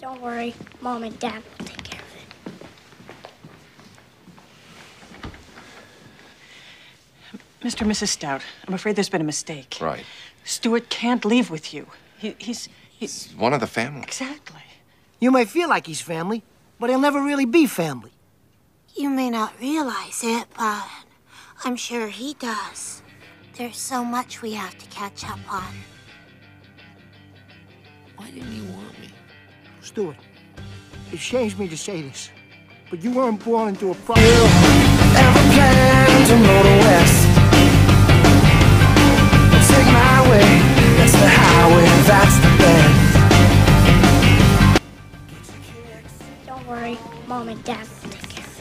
Don't worry. Mom and Dad will take care of it. Mr. and Mrs. Stout, I'm afraid there's been a mistake. Right. Stuart can't leave with you. He, he's, he's. One of the family. Exactly. You may feel like he's family, but he'll never really be family. You may not realize it, but I'm sure he does. There's so much we have to catch up on. Why didn't you want me? Stuart, it shames me to say this, but you weren't born into a pro- Ever plan to motor west? Take my way, that's the highway, that's the best. Don't worry. Mom and Dad will take care of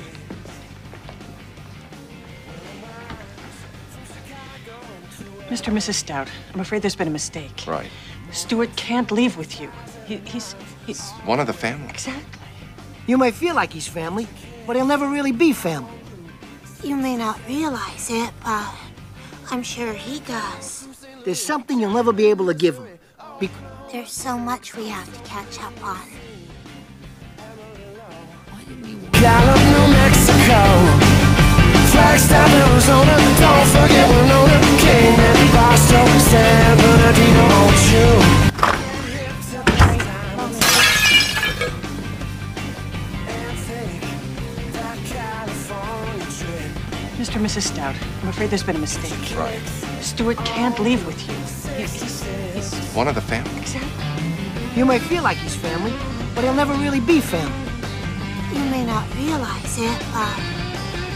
it. Mr. and Mrs. Stout, I'm afraid there's been a mistake. Right. Stuart can't leave with you. He, he's, he's. One of the family. Exactly. You may feel like he's family, but he'll never really be family. You may not realize it, but I'm sure he does. There's something you'll never be able to give him. Be- There's so much we have to catch up on. Gallup, New Mexico. Flagstaff, Mr. and Mrs. Stout, I'm afraid there's been a mistake. Right. Stuart can't leave with you. He, he's, he's. One of the family. Exactly. you may feel like he's family, but he'll never really be family. You may not realize it, but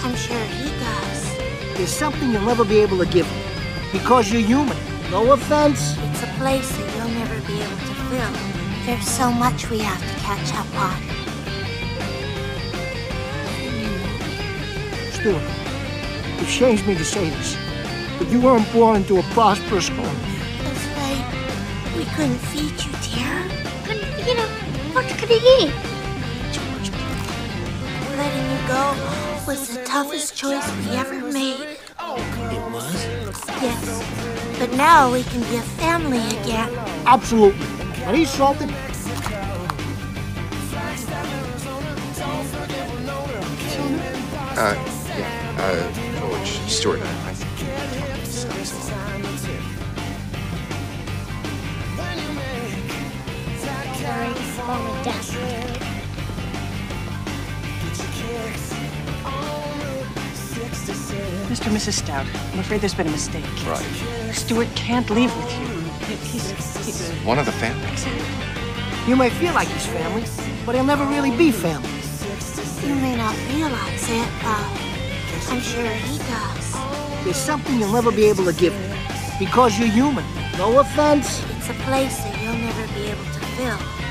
I'm sure he does. There's something you'll never be able to give him. Because you're human. No offense. It's a place that you'll never be able to fill. There's so much we have to catch up on. Stuart, it shames me to say this, but you weren't born into a prosperous home. That's right. We couldn't feed you, dear. Couldn't feed him. What could he eat? Letting you go was the toughest choice we ever made. It was? Yes. But now we can be a family again. Absolutely. But he's salted. Uh, yeah. Uh, George Stuart. I think you talked to Stubbs a lot. Don't worry. Mom and Dad will take care of it. Mr. and Mrs. Stout, I'm afraid there's been a mistake. Right. Stuart can't leave with you. He's, he's. One of the family. Exactly. You may feel like he's family, but he'll never really be family. You may not realize it, but I'm sure he does. There's something you'll never be able to give him. Because you're human. No offense. It's a place that you'll never be able to fill.